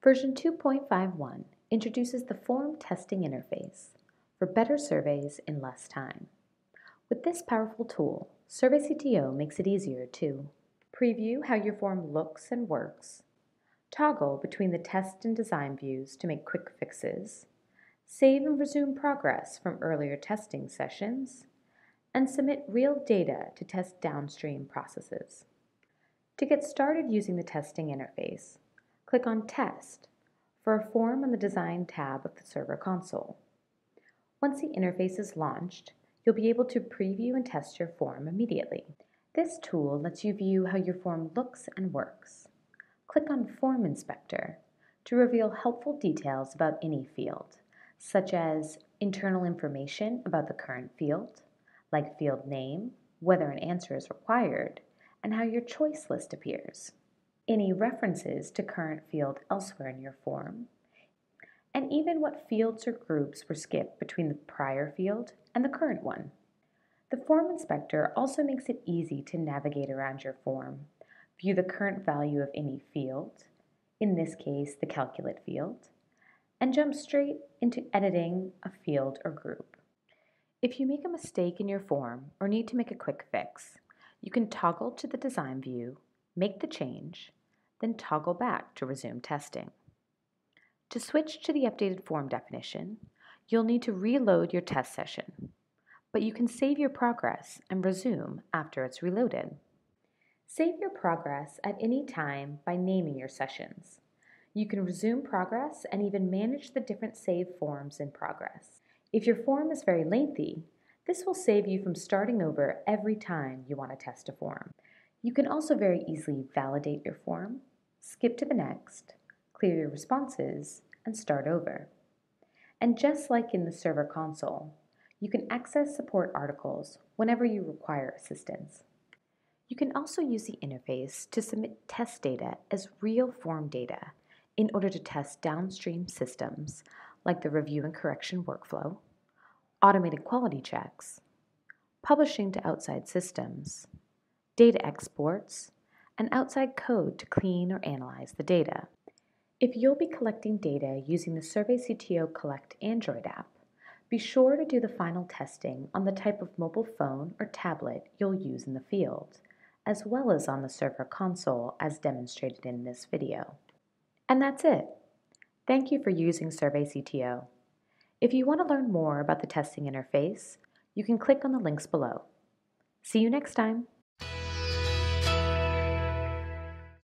Version 2.51 introduces the form testing interface for better surveys in less time. With this powerful tool, SurveyCTO makes it easier to preview how your form looks and works, toggle between the test and design views to make quick fixes, save and resume progress from earlier testing sessions, and submit real data to test downstream processes. To get started using the testing interface, click on Test for a form on the Design tab of the Server console. Once the interface is launched, you'll be able to preview and test your form immediately. This tool lets you view how your form looks and works. Click on Form Inspector to reveal helpful details about any field, such as internal information about the current field, like field name, whether an answer is required, and how your choice list appears, any references to current field elsewhere in your form, and even what fields or groups were skipped between the prior field and the current one. The Form Inspector also makes it easy to navigate around your form, view the current value of any field, in this case the calculate field, and jump straight into editing a field or group. If you make a mistake in your form or need to make a quick fix, you can toggle to the design view, make the change, then toggle back to resume testing. To switch to the updated form definition, you'll need to reload your test session, but you can save your progress and resume after it's reloaded. Save your progress at any time by naming your sessions. You can resume progress and even manage the different save forms in progress. If your form is very lengthy, this will save you from starting over every time you want to test a form. You can also very easily validate your form, skip to the next, clear your responses, and start over. And just like in the server console, you can access support articles whenever you require assistance. You can also use the interface to submit test data as real form data in order to test downstream systems like the review and correction workflow, automated quality checks, publishing to outside systems, data exports, and outside code to clean or analyze the data. If you'll be collecting data using the SurveyCTO Collect Android app, be sure to do the final testing on the type of mobile phone or tablet you'll use in the field, as well as on the server console as demonstrated in this video. And that's it. Thank you for using SurveyCTO. If you want to learn more about the testing interface, you can click on the links below. See you next time.